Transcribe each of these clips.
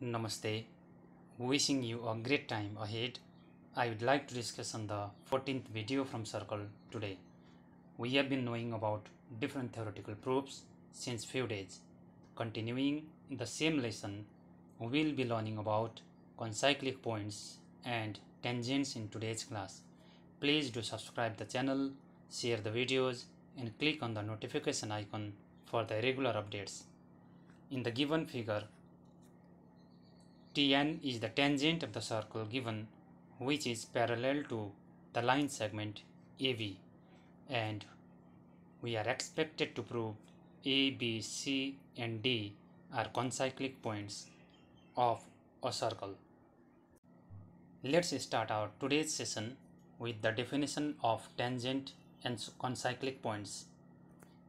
Namaste. Wishing you a great time ahead. I would like to discuss on the 14th video from Circle today. We have been knowing about different theoretical proofs since few days. Continuing in the same lesson, we will be learning about concyclic points and tangents in today's class. Please do subscribe the channel, share the videos and click on the notification icon for the regular updates. In the given figure, Tn is the tangent of the circle given which is parallel to the line segment AB and we are expected to prove A, B, C and D are concyclic points of a circle. Let's start our today's session with the definition of tangent and concyclic points.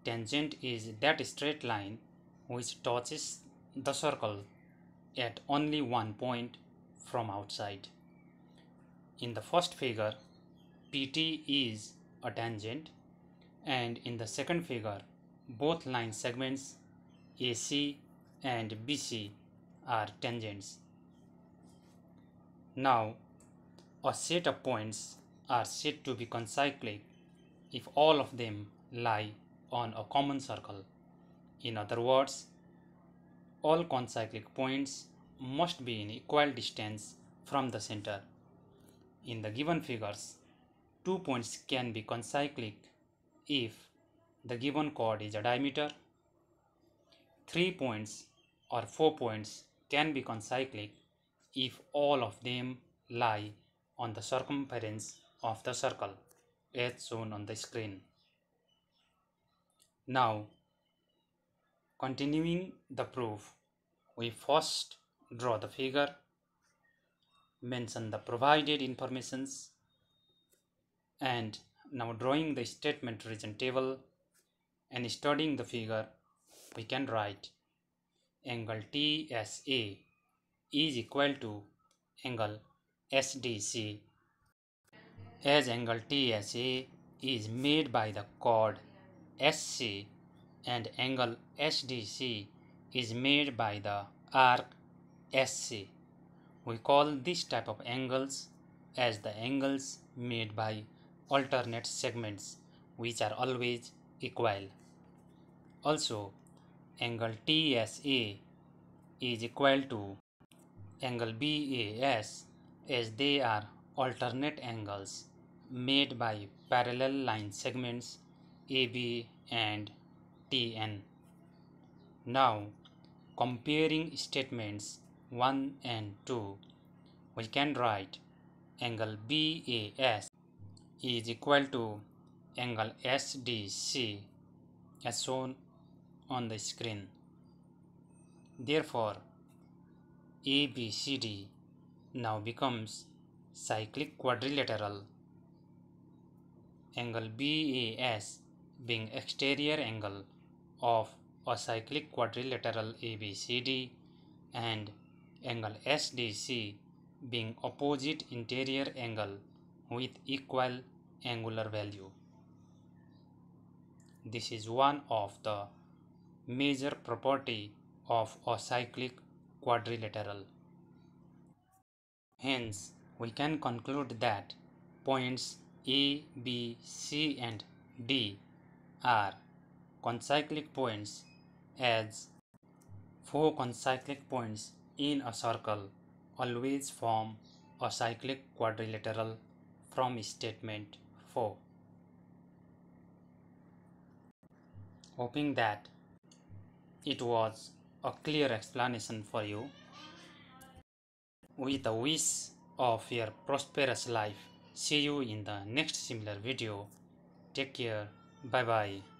Tangent is that straight line which touches the circle at only one point from outside. In the first figure, PT is a tangent and in the second figure, both line segments AC and BC are tangents. Now, a set of points are said to be concyclic if all of them lie on a common circle. In other words, all concyclic points must be in equal distance from the center. In the given figures, two points can be concyclic if the given chord is a diameter. Three points or four points can be concyclic if all of them lie on the circumference of the circle as shown on the screen. Now, continuing the proof, we first draw the figure, mention the provided informations, and now drawing the statement reason table and studying the figure, we can write angle TSA is equal to angle SDC as angle TSA is made by the chord SC and angle SDC is made by the arc SC. We call this type of angles as the angles made by alternate segments which are always equal. Also, angle TSA is equal to angle BAS as they are alternate angles made by parallel line segments AB and TN. Now, comparing statements 1 and 2, we can write angle BAS is equal to angle SDC as shown on the screen. Therefore, ABCD now becomes cyclic quadrilateral. Angle BAS being exterior angle of a cyclic quadrilateral ABCD and angle SDC being opposite interior angle with equal angular value. This is one of the major property of a cyclic quadrilateral. Hence, we can conclude that points A, B, C and D are concyclic points as four concyclic points in a circle always form a cyclic quadrilateral from statement 4. Hoping that it was a clear explanation for you. With a wish of your prosperous life. See you in the next similar video. Take care. Bye bye.